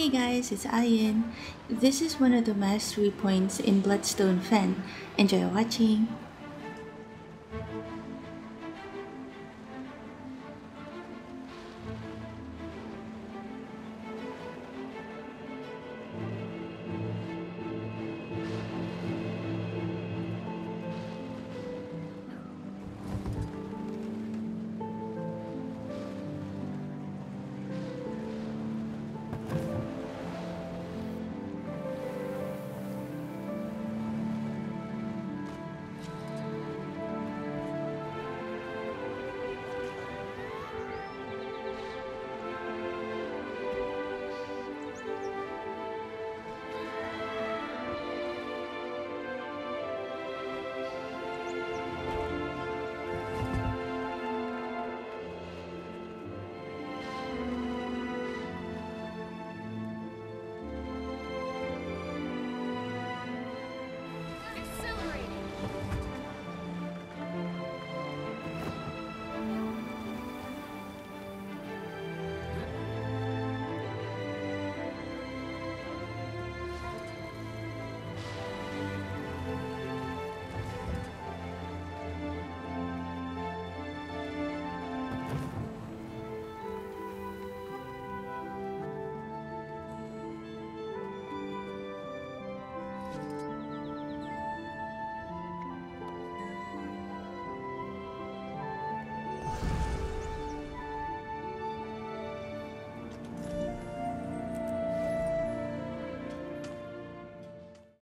Hey guys, it's Ayan. This is one of the mastery points in Bloodstone Fen. Enjoy watching!